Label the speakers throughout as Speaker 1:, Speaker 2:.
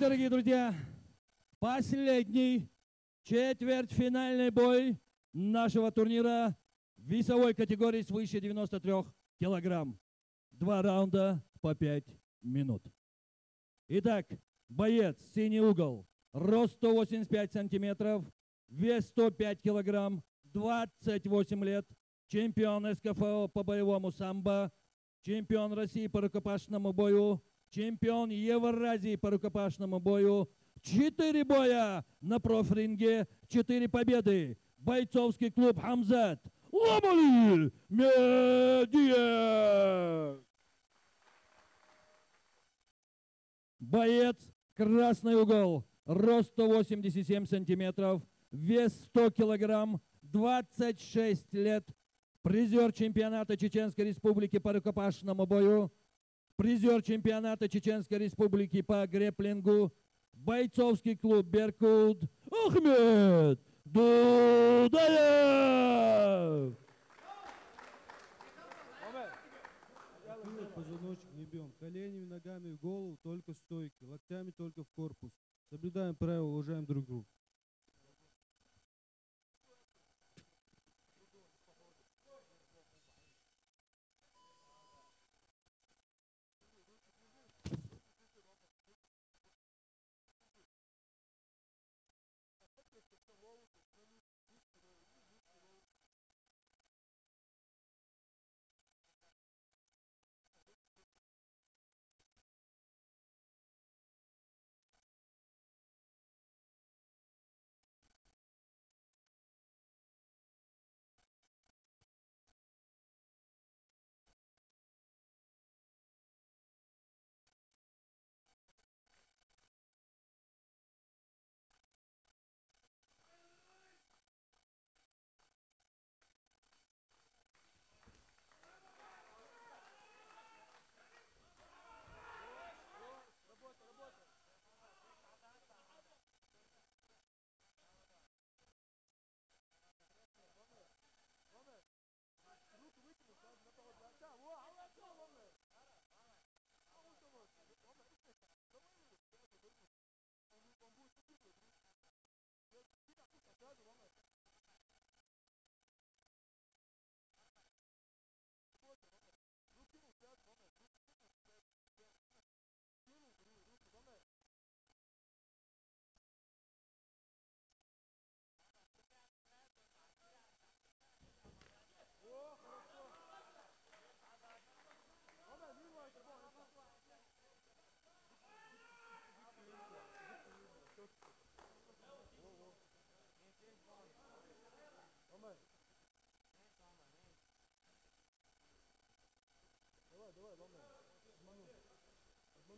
Speaker 1: дорогие друзья, последний четвертьфинальный бой нашего турнира в весовой категории свыше 93 килограмм. Два раунда по 5 минут. Итак, боец, синий угол, рост 185 сантиметров, вес 105 килограмм, 28 лет, чемпион СКФО по боевому самбо, чемпион России по рукопашному бою, чемпион Евразии по рукопашному бою, четыре боя на профринге, четыре победы. Бойцовский клуб «Хамзат». Ломали Медиа! Боец, красный угол, рост 187 сантиметров, вес 100 килограмм, 26 лет, призер чемпионата Чеченской Республики по рукопашному бою, призер чемпионата Чеченской Республики по греплингу, бойцовский клуб «Беркут» Ахмед Дудаев!
Speaker 2: Позвоночник не бьем. Коленями, ногами в голову, только стойки. Локтями только в корпус. Соблюдаем правила, уважаем друг друга.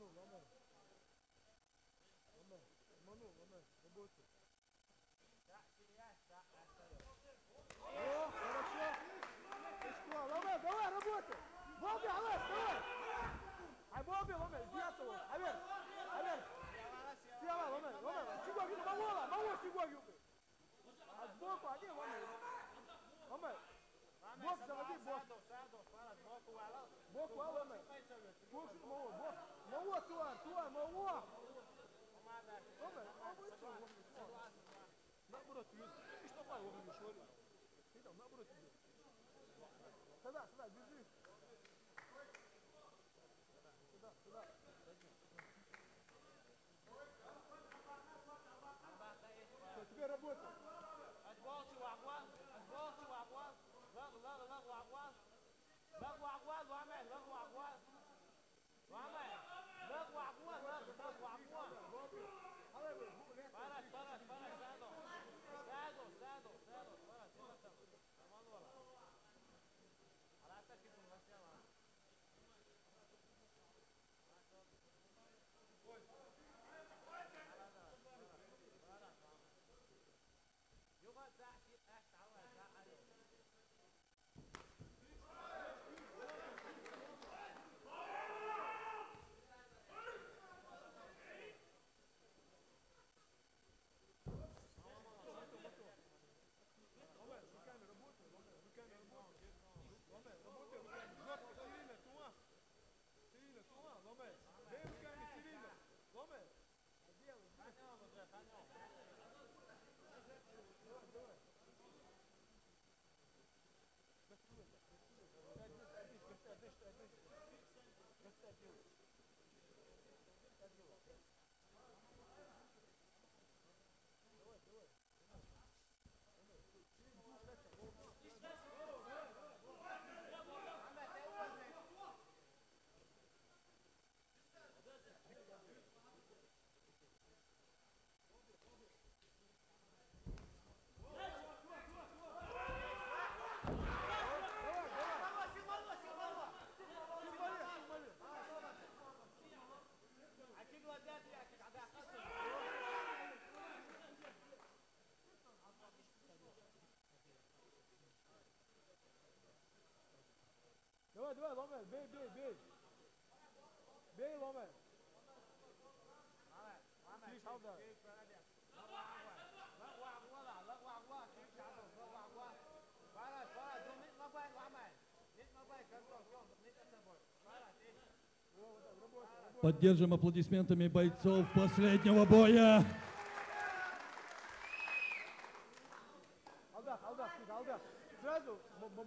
Speaker 2: Mano, vamos. Vamos. Mano, vamos. Robusto. Tá, queria achar essa aí, ó. Alô, Robusto.
Speaker 3: Escola, vamos, vamos, Robusto. Vamos, vamos, vamos. Aí, vamos, vamos. Direto, vamos. Aí, aí.
Speaker 4: Siapa, vamos,
Speaker 3: vamos. Cinco aqui, vamos lá, vamos cinco aqui. As bocas aqui, vamos. Vamos. Bok,
Speaker 4: ça veut dire bok. Bok,
Speaker 3: ouais, ouais, mais. Bok, c'est le mot, bok. موت وان توان موت عمر عمر مقبرة يوسف ايش طبعا وهم مشوار كده مقبرة يوسف سمع سمع بيزيد Ломай, бей, бей, бей. Бей, ломай.
Speaker 1: Поддержим аплодисментами бойцов последнего боя.
Speaker 3: Алда, алда, алда. Сразу м-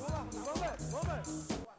Speaker 3: м- молотком, молотком. Ломай, ломай, ломай.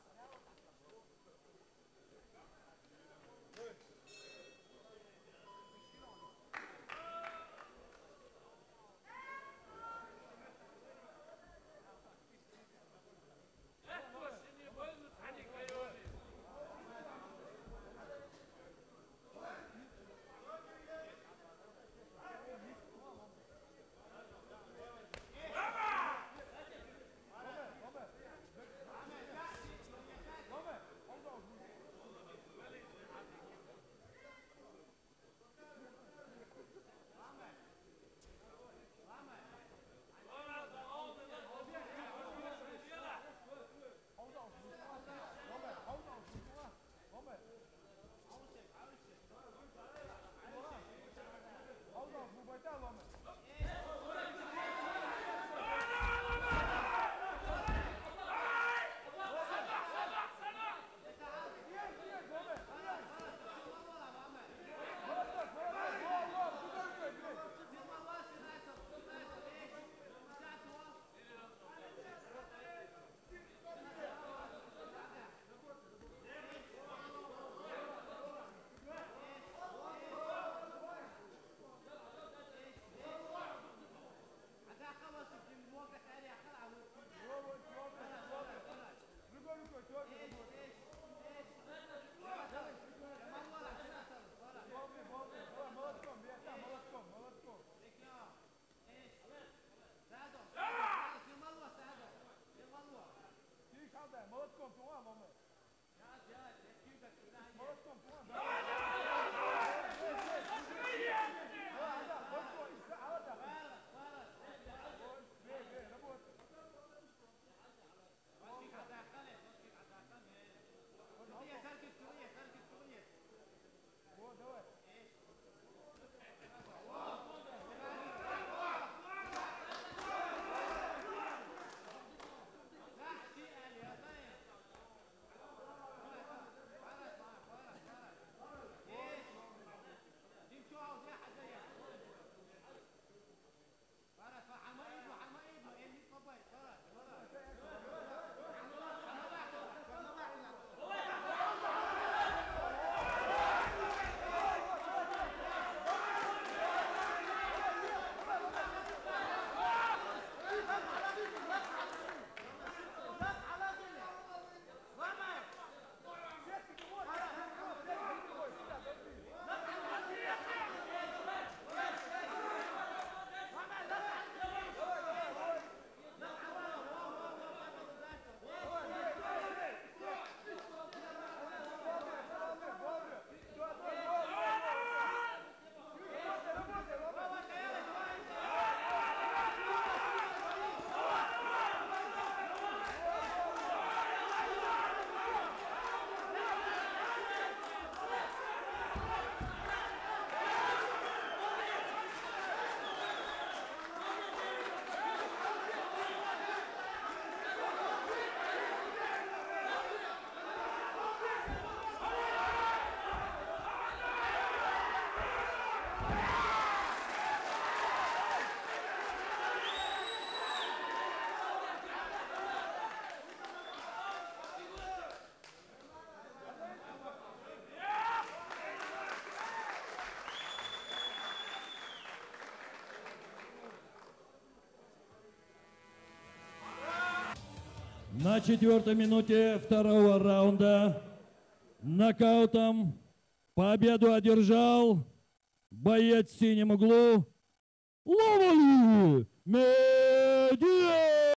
Speaker 1: На четвертой минуте второго раунда нокаутом победу одержал боец в синем углу Ловали!